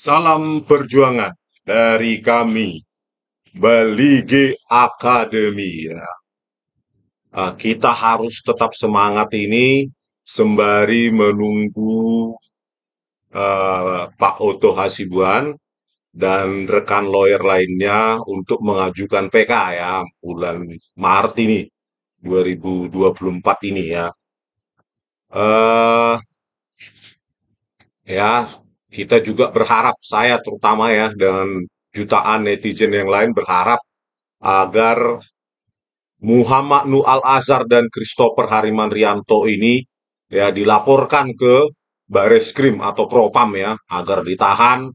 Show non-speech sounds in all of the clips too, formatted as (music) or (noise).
Salam perjuangan dari kami, Belige Academy. Ya. Kita harus tetap semangat ini sembari menunggu uh, Pak Oto Hasibuan dan rekan lawyer lainnya untuk mengajukan PK ya bulan Maret ini 2024 ini ya. Uh, ya kita juga berharap, saya terutama ya, dengan jutaan netizen yang lain berharap agar Muhammad Nu Al Azhar dan Christopher Hariman Rianto ini ya dilaporkan ke Bareskrim atau Propam ya agar ditahan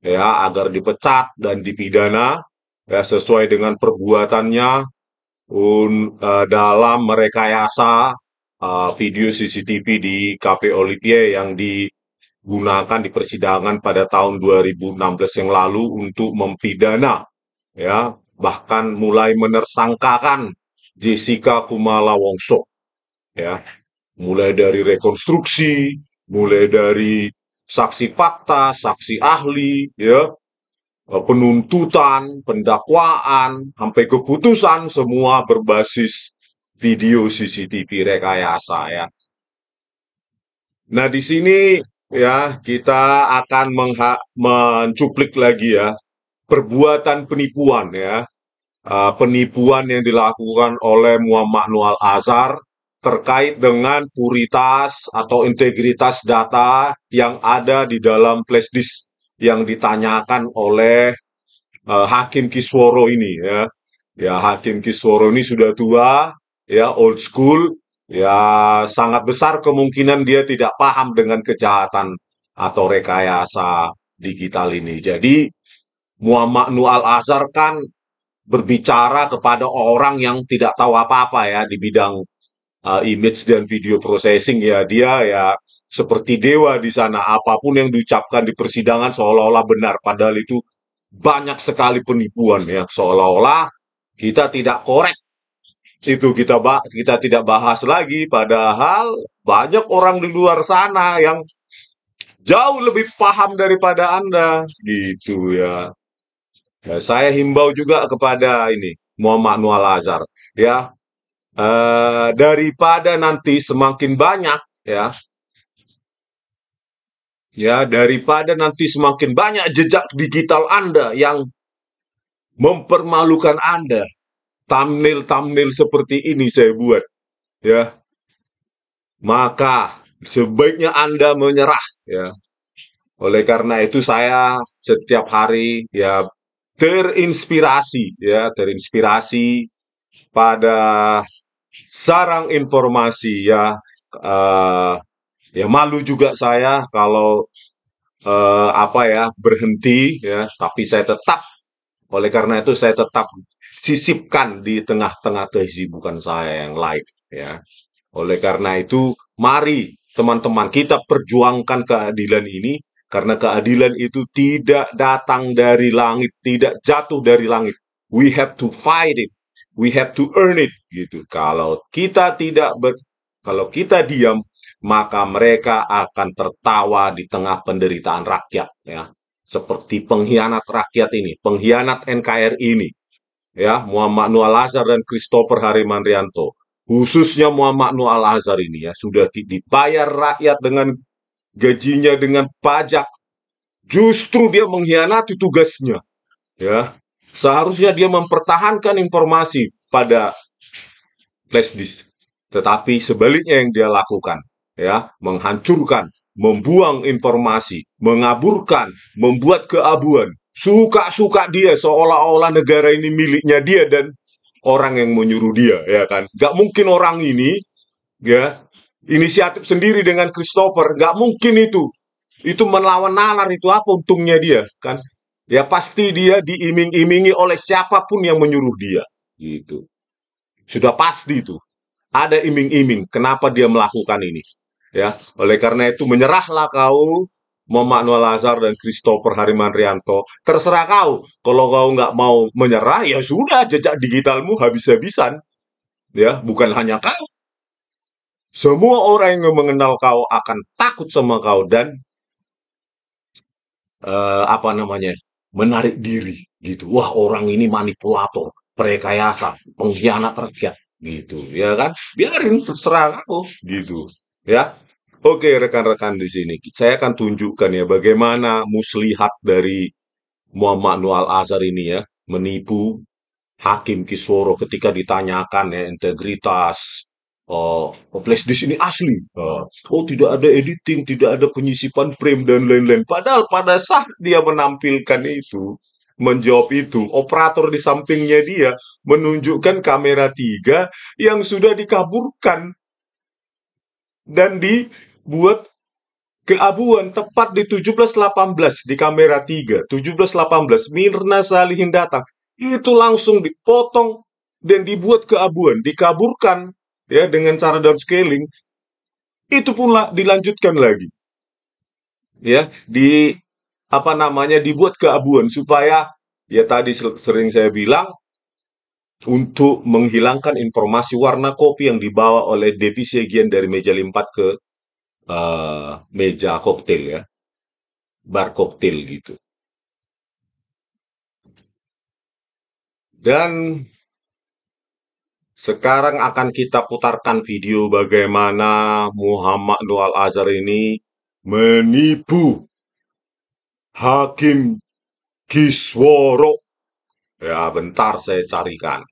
ya agar dipecat dan dipidana ya sesuai dengan perbuatannya un, uh, dalam merekayasa uh, video CCTV di Cafe Olivier yang di gunakan di persidangan pada tahun 2016 yang lalu untuk mempidana ya bahkan mulai menersangkakan Jessica Kumala Wongso ya. Mulai dari rekonstruksi mulai dari saksi fakta saksi ahli ya penuntutan pendakwaan sampai keputusan semua berbasis video CCTV rekayasa ya. Nah, di sini ya kita akan mencuplik lagi ya perbuatan penipuan ya uh, penipuan yang dilakukan oleh Muhammad Nual Azhar terkait dengan puritas atau integritas data yang ada di dalam flash disk yang ditanyakan oleh uh, Hakim Kisworo ini ya. Ya Hakim Kisworo ini sudah tua, ya old school, ya sangat besar kemungkinan dia tidak paham dengan kejahatan atau rekayasa digital ini. Jadi Muhammad Nur Al Azhar kan berbicara kepada orang yang tidak tahu apa-apa ya di bidang uh, image dan video processing ya. Dia ya seperti dewa di sana. Apa pun yang diucapkan di persidangan seolah-olah benar. Padahal itu banyak sekali penipuan ya. Seolah-olah kita tidak korek itu kita kita tidak bahas lagi padahal banyak orang di luar sana yang jauh lebih paham daripada Anda. Gitu ya. ya saya himbau juga kepada ini Muhammad Nual Azhar ya. Eh, daripada nanti semakin banyak ya. Ya daripada nanti semakin banyak jejak digital Anda yang mempermalukan Anda thumbnail-thumbnail seperti ini saya buat, ya. Maka sebaiknya Anda menyerah, ya. Oleh karena itu saya setiap hari ya terinspirasi, ya, terinspirasi pada sarang informasi ya uh, ya malu juga saya kalau uh, apa ya berhenti ya tapi saya tetap oleh karena itu saya tetap sisipkan di tengah-tengah kesibukan saya yang lain ya. Oleh karena itu, mari teman-teman kita perjuangkan keadilan ini karena keadilan itu tidak datang dari langit, tidak jatuh dari langit. We have to fight it. We have to earn it gitu. Kalau kita tidak ber, kalau kita diam, maka mereka akan tertawa di tengah penderitaan rakyat ya. Seperti pengkhianat rakyat ini, pengkhianat NKRI ini ya Muhammad Nur Al Azhar dan Christopher Harimandrianto khususnya Muhammad Nur Al Azhar ini ya sudah dibayar rakyat dengan gajinya dengan pajak. Justru dia mengkhianati tugasnya. Ya seharusnya dia mempertahankan informasi pada flash disk. Tetapi sebaliknya yang dia lakukan ya menghancurkan membuang informasi mengaburkan membuat keabuan suka-suka dia seolah-olah negara ini miliknya dia dan orang yang menyuruh dia ya kan? Gak mungkin orang ini ya inisiatif sendiri dengan Christopher. Gak mungkin itu. Itu melawan nalar itu apa untungnya dia kan? Ya pasti dia diiming-imingi oleh siapa pun yang menyuruh dia gitu. Sudah pasti itu. Ada iming-iming kenapa dia melakukan ini ya. Oleh karena itu menyerahlah kau Muhammad Nual Azhar dan Christopher Harimandrianto. Terserah kau. Kalau kau nggak mau menyerah, ya sudah jejak digitalmu habis-habisan. Ya, bukan hanya kau. Semua orang yang mengenal kau akan takut sama kau dan eh, apa namanya menarik diri gitu. Wah orang ini manipulator, perekayasa, pengkhianat rakyat gitu ya kan. Biarin terserah aku gitu ya. Oke rekan-rekan di sini saya akan tunjukkan ya bagaimana muslihat dari Muhammad Nur Al-Azhar ini ya menipu Hakim Kisworo ketika ditanyakan ya integritas oh, flash disk ini asli. Oh, oh, tidak ada editing, tidak ada penyisipan frame dan lain-lain. Padahal pada saat dia menampilkan itu, menjawab itu, operator di sampingnya dia menunjukkan kamera tiga yang sudah dikaburkan dan dibuat keabuan tepat di 1718 di kamera 3 1718 Mirna Salihin datang itu langsung dipotong dan dibuat keabuan, dikaburkan ya dengan cara downscaling. Itu pun lah, dilanjutkan lagi. Ya, di apa namanya dibuat keabuan supaya ya tadi sering saya bilang untuk menghilangkan informasi warna kopi yang dibawa oleh Devi Segian dari meja limpat ke uh, meja koktail ya bar koktail gitu Dan sekarang akan kita putarkan video bagaimana Muhammad Nur Azhar ini menipu Hakim Kisworo. Ya, bentar saya carikan.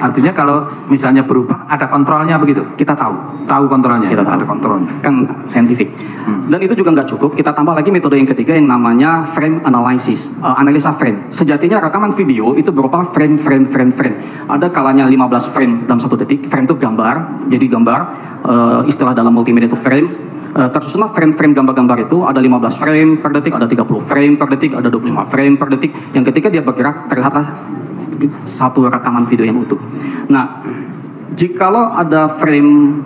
Artinya kalau misalnya berubah ada kontrolnya begitu? Kita tahu. Tahu kontrolnya? Kita tahu. Ada kontrolnya. Kan saintifik. Hmm. Dan itu juga nggak cukup. Kita tambah lagi metode yang ketiga yang namanya frame analysis, uh, analisa frame. Sejatinya rekaman video itu berupa frame, frame, frame, frame. Ada kalanya 15 frame dalam satu detik. Frame itu gambar. Jadi gambar uh, istilah dalam multimedia itu frame. Uh, tersusunlah frame-frame gambar-gambar itu ada 15 frame per detik, ada 30 frame per detik, ada 25 frame per detik. Yang ketika dia bergerak terlihatlah satu rekaman video yang utuh. Nah, jikalau ada frame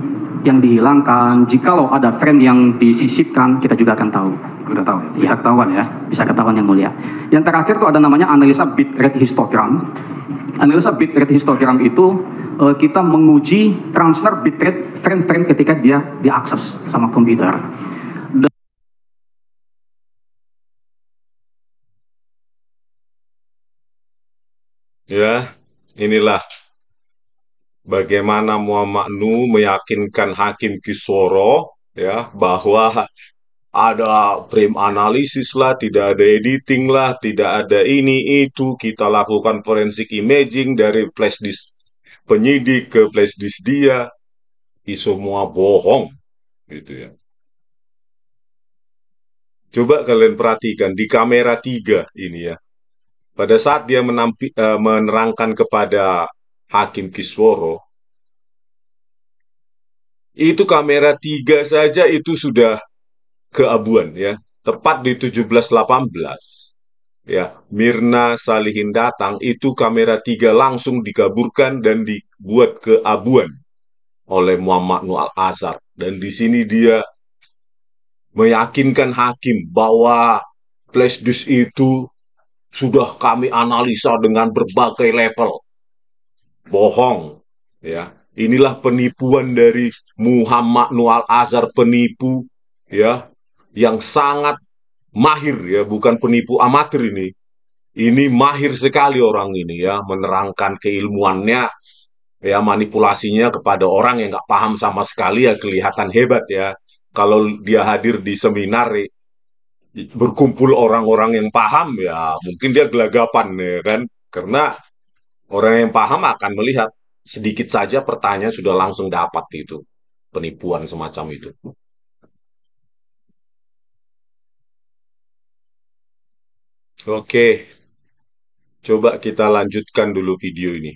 yang dihilangkan, jikalau ada frame yang disisipkan, kita juga akan tahu. Kita tahu, ya? bisa ya. ketahuan ya? Bisa ketahuan yang mulia. Yang terakhir itu ada namanya analisa bit rate histogram. Analisa bit rate histogram itu uh, kita menguji transfer bit rate frame-frame ketika dia diakses sama komputer. Ya, inilah bagaimana Muhammad Nu meyakinkan Hakim Kisoro ya bahwa ada frame analisis lah, tidak ada editing lah, tidak ada ini itu, kita lakukan forensik imaging dari flash disk penyidik ke flash disk dia, itu semua bohong gitu ya. Coba kalian perhatikan di kamera tiga ini ya pada saat dia menampi, uh, menerangkan kepada Hakim Kisworo, itu kamera tiga saja itu sudah keabuan ya. Tepat di 1718 ya Mirna Salihin datang itu kamera tiga langsung dikaburkan dan dibuat keabuan oleh Muhammad Nual Azhar dan di sini dia meyakinkan hakim bahwa flash disk itu sudah kami analisa dengan berbagai level. Bohong, ya. Inilah penipuan dari Muhammad Nual Azhar penipu, ya, yang sangat mahir ya, bukan penipu amatir ini. Ini mahir sekali orang ini ya, menerangkan keilmuannya, ya manipulasinya kepada orang yang nggak paham sama sekali ya kelihatan hebat ya. Kalau dia hadir di seminar berkumpul orang-orang yang paham ya mungkin dia gelagapan ya kan karena orang yang paham akan melihat sedikit saja pertanyaan sudah langsung dapat itu penipuan semacam itu. Oke, coba kita lanjutkan dulu video ini.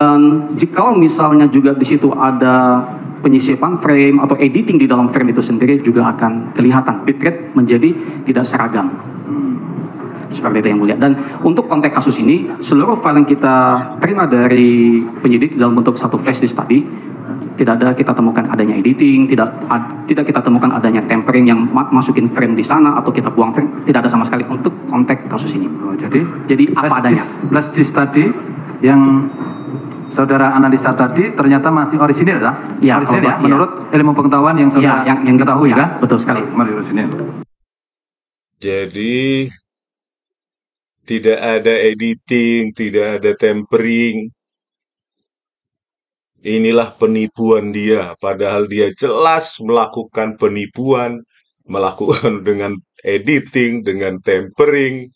Dan jika misalnya juga di situ ada penyisipan frame atau editing di dalam frame itu sendiri juga akan kelihatan bitrate menjadi tidak seragam. Seperti itu yang mulia. Dan untuk konteks kasus ini, seluruh file yang kita terima dari penyidik dalam bentuk satu flash disk tadi tidak ada kita temukan adanya editing, tidak ad- tidak kita temukan adanya tempering yang ma- masukin frame di sana atau kita buang frame, tidak ada sama sekali untuk konteks kasus ini. Oh, jadi Jadi apa adanya. disk- Flash disk tadi yang saudara analisa tadi ternyata masih orisinil ya? Iya, orisinil ya, iya. menurut ilmu pengetahuan yang saudara Iya, yang- yang ketahui ya, kan? betul sekali. Masih orisinil. Jadi tidak ada editing, tidak ada tempering. Inilah penipuan dia, padahal dia jelas melakukan penipuan, melakukan (laughs) dengan editing, dengan tempering.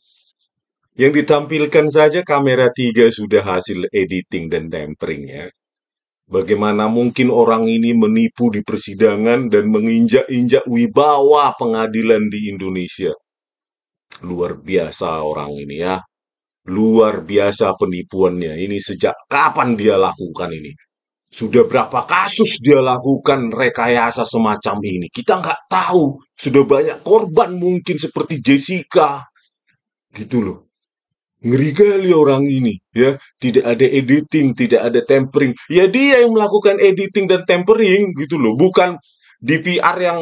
Yang ditampilkan saja kamera tiga sudah hasil editing dan tempering ya. Bagaimana mungkin orang ini menipu di persidangan dan menginjak-injak wibawa pengadilan di Indonesia? Luar biasa orang ini ya. Luar biasa penipuannya. Ini sejak kapan dia lakukan ini? Sudah berapa kasus dia lakukan rekayasa semacam ini? Kita nggak tahu. Sudah banyak korban mungkin seperti Jessica. Gitu loh. Ngeri kali orang ini, ya. Tidak ada editing, tidak ada tempering. Ya dia yang melakukan editing dan tempering, gitu loh. Bukan DVR yang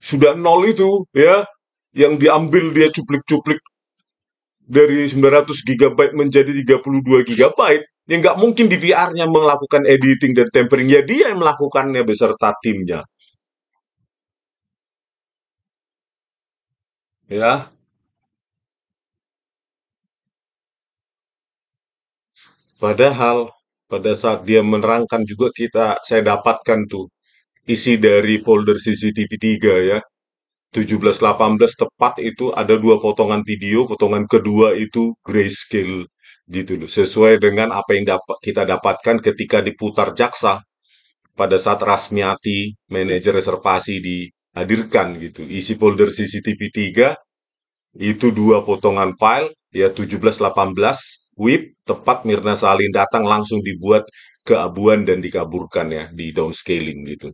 sudah nol itu, ya. Yang diambil dia cuplik-cuplik dari 900 GB menjadi 32 GB. Ya nggak mungkin DVR-nya melakukan editing dan tempering. Ya dia yang melakukannya beserta timnya. Ya, Padahal pada saat dia menerangkan juga kita saya dapatkan tuh isi dari folder CCTV 3 ya. 17-18 tepat itu ada dua potongan video, potongan kedua itu grayscale gitu loh. Sesuai dengan apa yang dapat kita dapatkan ketika diputar jaksa pada saat Rasmiati manajer reservasi dihadirkan gitu. Isi folder CCTV 3 itu dua potongan file ya 17-18 WIP tepat Mirna Salin datang langsung dibuat keabuan dan dikaburkan ya di downscaling gitu.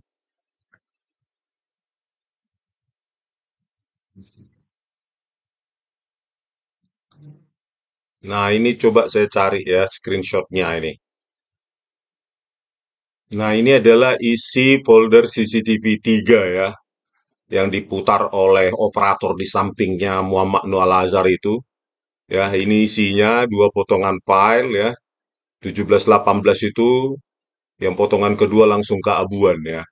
Nah ini coba saya cari ya screenshotnya ini. Nah ini adalah isi folder CCTV 3 ya yang diputar oleh operator di sampingnya Muhammad Nur Al-Azhar itu. Ya, ini isinya dua potongan file ya. 17-18 itu yang potongan kedua langsung keabuan ya.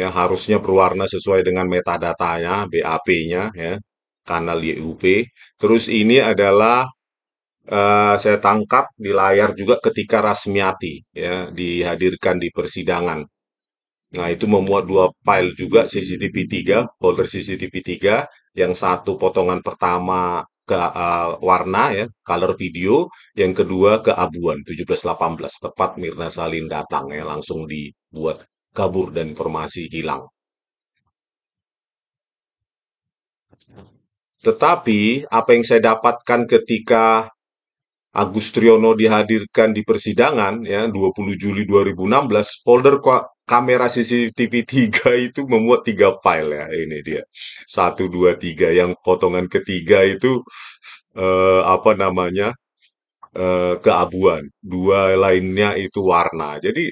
Ya, harusnya berwarna sesuai dengan metadatanya, BAP-nya ya, kanal YUP. Terus ini adalah eh, saya tangkap di layar juga ketika Rasmiati ya dihadirkan di persidangan. Nah, itu memuat dua file juga CCTV 3, folder CCTV 3, yang satu potongan pertama ke eh, warna ya, color video, yang kedua keabuan 1718, tepat Mirna Salin datang ya, langsung dibuat kabur dan informasi hilang. Tetapi apa yang saya dapatkan ketika Agus Triyono dihadirkan di persidangan ya 20 Juli 2016 folder kamera CCTV 3 itu memuat tiga file ya ini dia. Satu dua tiga. Yang potongan ketiga itu eh, apa namanya eh, keabuan. Dua lainnya itu warna. Jadi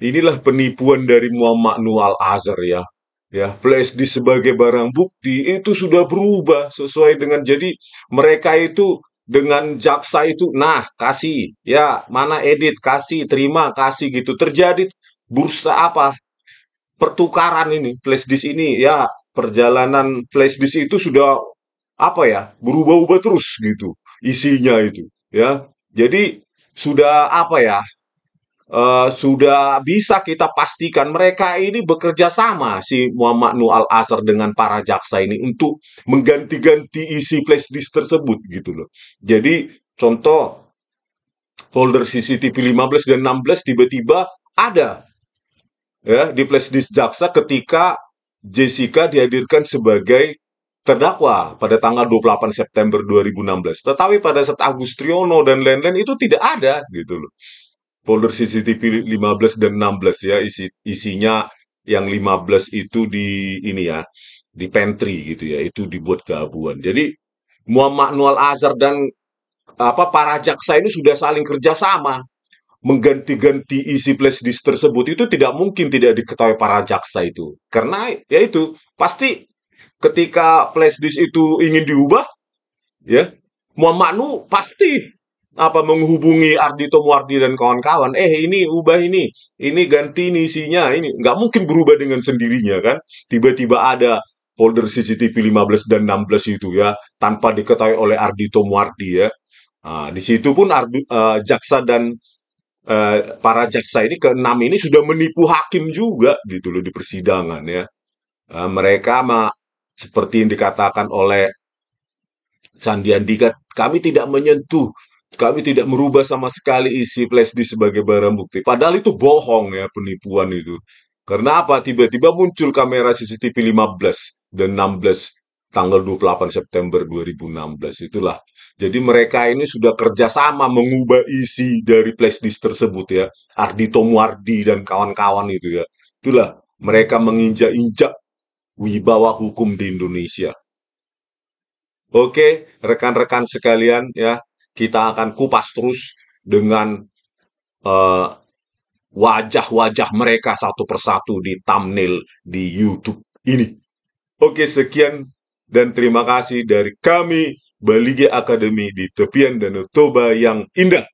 inilah penipuan dari Muhammad Nual Azhar ya. Ya flash disk sebagai barang bukti itu sudah berubah sesuai dengan jadi mereka itu dengan jaksa itu nah kasih. Ya mana edit? Kasih. Terima kasih gitu. Terjadi bursa apa? Pertukaran ini flash disk ini ya. Perjalanan flash disk itu sudah apa ya berubah-ubah terus gitu isinya itu ya. Jadi sudah apa ya eh, sudah bisa kita pastikan mereka ini bekerja sama si Muhammad Nur Al Azhar dengan para jaksa ini untuk mengganti-ganti isi flash disk tersebut gitu loh. Jadi contoh folder CCTV 15 dan 16 tiba-tiba ada ya di flash disk jaksa ketika Jessica dihadirkan sebagai terdakwa pada tanggal 28 September 2016. Tetapi pada saat Agus Triyono dan lain-lain itu tidak ada gitu loh. Folder CCTV 15 dan 16 ya isi isinya yang 15 itu di ini ya di pantry gitu ya itu dibuat keabuan jadi Muhammad Nual Azhar dan apa para jaksa ini sudah saling kerjasama mengganti-ganti isi flash disk tersebut itu tidak mungkin tidak diketahui para jaksa itu. Karena ya itu pasti ketika flash disk itu ingin diubah ya Muhammad Nu pasti apa menghubungi Ardito Muardi dan kawan-kawan eh ini ubah ini ini ganti ini isinya ini. Nggak mungkin berubah dengan sendirinya kan? Tiba-tiba ada folder CCTV 15 dan 16 itu ya tanpa diketahui oleh Ardito Muardi ya. Nah, di situ pun Ardi, uh, jaksa dan uh, para jaksa ini keenam ini sudah menipu hakim juga gitu loh di persidangan ya uh, mereka mah seperti yang dikatakan oleh Sandi Andika kami tidak menyentuh kami tidak merubah sama sekali isi flash disk sebagai barang bukti. Padahal itu bohong ya penipuan itu. Karena apa? Tiba-tiba muncul kamera CCTV 15 dan 16 tanggal 28 September 2016 itulah. Jadi mereka ini sudah kerjasama mengubah isi dari flash disk tersebut ya. Ardito Muardi dan kawan-kawan itu ya. Itulah mereka menginjak-injak wibawa hukum di Indonesia. Oke, rekan-rekan sekalian ya, kita akan kupas terus dengan uh, wajah-wajah mereka satu persatu di thumbnail di YouTube ini. Oke, sekian dan terima kasih dari kami Balige Academy di tepian Danau Toba yang indah.